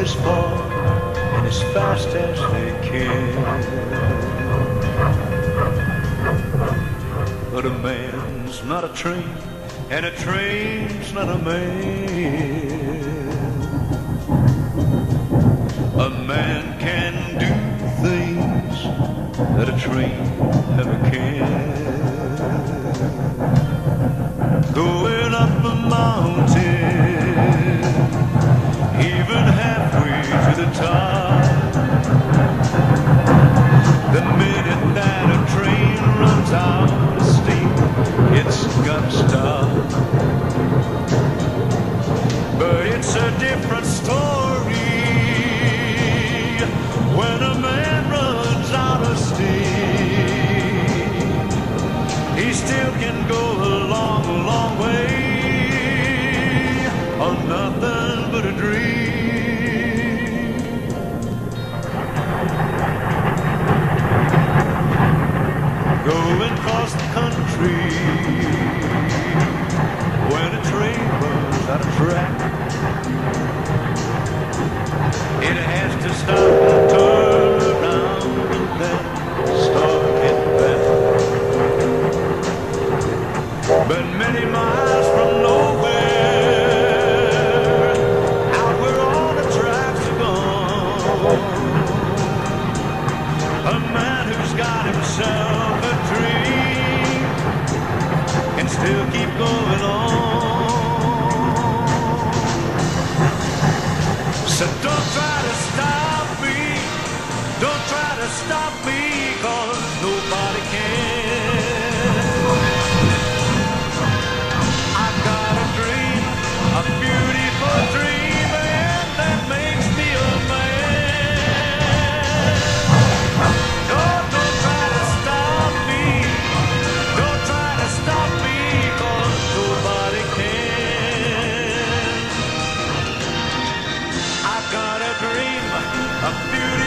as far and as fast as they can. But a man's not a train, and a train's not a man. A man can do things that a train never can. Going up a mountain, out of steam, it's. But it's a different story when a man going across the country. When a train runs out of track, it has to stop and turn around and then start again. back. But many miles from stop me cause nobody can. I've got a dream, a beautiful dream, and that makes me a man. Don't, don't try to stop me. Don't try to stop me cause nobody can. I've got a dream, a beautiful